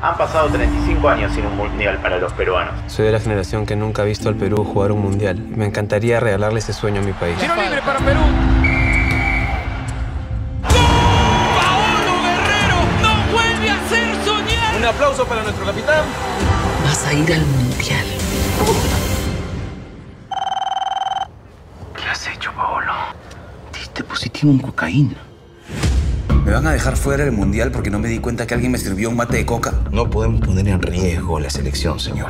Han pasado 35 años sin un mundial para los peruanos. Soy de la generación que nunca ha visto al Perú jugar un mundial. Me encantaría regalarle ese sueño a mi país. Tiro libre para Perú. ¡Paolo Guerrero no vuelve a hacer soñar! Un aplauso para nuestro capitán. Vas a ir al mundial. ¿Qué has hecho, Paolo? Diste positivo en cocaína. ¿Me van a dejar fuera del mundial porque no me di cuenta que alguien me sirvió un mate de coca? No podemos poner en riesgo la selección, señor.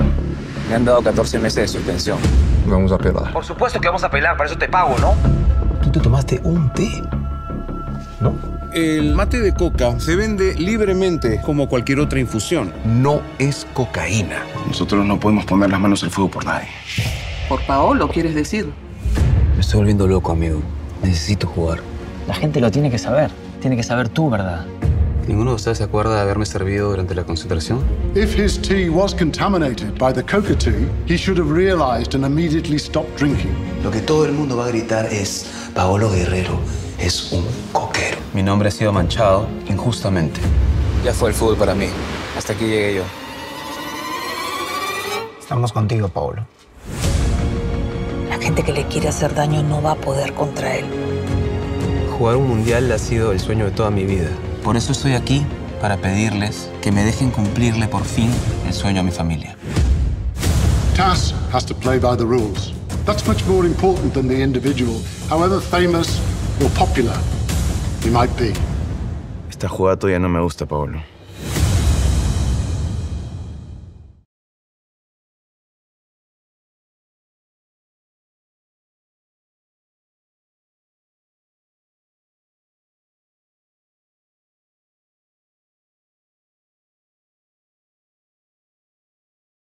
Me han dado 14 meses de suspensión. Vamos a apelar. Por supuesto que vamos a apelar, para eso te pago, ¿no? Tú te tomaste un té, ¿no? El mate de coca se vende libremente como cualquier otra infusión. No es cocaína. Nosotros no podemos poner las manos al fuego por nadie. ¿Por Paolo quieres decir? Me estoy volviendo loco, amigo. Necesito jugar. La gente lo tiene que saber. Tiene que saber tú, ¿verdad? ¿Ninguno de ustedes se acuerda de haberme servido durante la concentración? If his tea was contaminated by the coca tea, he should have realized and immediately stopped drinking. Lo que todo el mundo va a gritar es: Paolo Guerrero es un coquero. Mi nombre ha sido manchado injustamente. Ya fue el fútbol para mí. Hasta aquí llegué yo. Estamos contigo, Paolo. La gente que le quiere hacer daño no va a poder contra él. Jugar un mundial ha sido el sueño de toda mi vida. Por eso estoy aquí, para pedirles que me dejen cumplirle por fin el sueño a mi familia. Tas has to play by the rules. That's much more important than the individual, however famous or popular he might be. Esta jugada todavía no me gusta, Paolo.